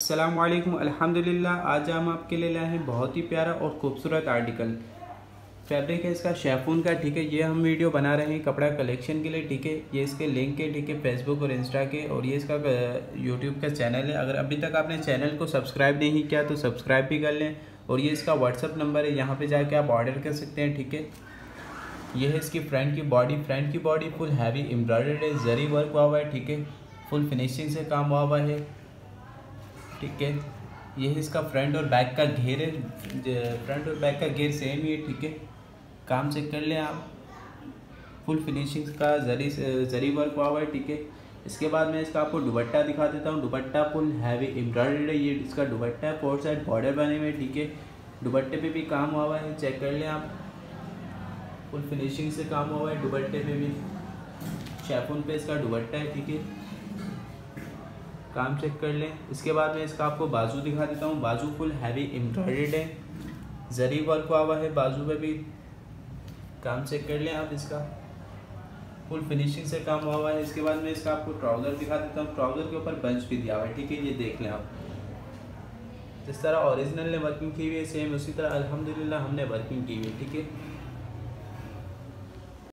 असलम अल्हम्दुलिल्लाह आज हम आपके लिए लाए हैं बहुत ही प्यारा और खूबसूरत आर्टिकल फैब्रिक है इसका शेफून का, ठीक है, ये हम वीडियो बना रहे हैं कपड़ा कलेक्शन के लिए, ठीक है, ये इसके लिंक है ठीक है फेसबुक और इंस्टा के, और ये इसका यूट्यूब का चैनल है। अगर अभी तक आपने चैनल को सब्सक्राइब नहीं किया तो सब्सक्राइब भी कर लें, और ये इसका व्हाट्सअप नंबर है, यहाँ पर जाके आप ऑर्डर कर सकते हैं, ठीक है। ये है इसकी फ्रंट की बॉडी फ्रंट की बॉडी फुल हैवी एम्ब्रॉयडर्ड है, जरी वर्क हुआ हुआ है, ठीक है फुल फिनिशिंग से काम हुआ हुआ है। ठीक है? ये है इसका फ्रंट और बैक का घेर है। फ्रंट और बैक का घेर सेम ही है, ठीक है? काम चेक कर लें आप। फुल फिनिशिंग का जरी जरी वर्क हुआ हुआ है, ठीक है? इसके बाद मैं इसका आपको दुपट्टा दिखा देता हूँ। दुपट्टा फुल हैवी एम्ब्रॉयडर्ड है। ये इसका दुपट्टा है फोर साइड बॉर्डर बने हुए ठीक है? दुपट्टे पे भी काम हुआ हुआ है चेक कर लें आप। फुल फिनिशिंग से काम हुआ हुआ है, दुपट्टे पे भी। शेफून पे इसका दुपट्टा है, ठीक है? काम चेक कर लें। इसके बाद मैं इसका आपको बाजू दिखा देता हूँ। बाजू फुल हैवी एम्ब्रॉयड है। जरी वर्क हुआ हुआ है बाजू पे भी। काम चेक कर लें आप इसका। फुल फिनिशिंग से काम हुआ हुआ है। इसके बाद मैं इसका आपको ट्राउज़र दिखा देता हूँ। ट्राउज़र के ऊपर बंच भी दिया हुआ है, ठीक है? ये देख लें आप। जिस तरह ओरिजिनल ने वर्किंग की हुई है सेम उसी तरह, अल्हम्दुलिल्लाह, हमने वर्किंग की हुई है, ठीक है?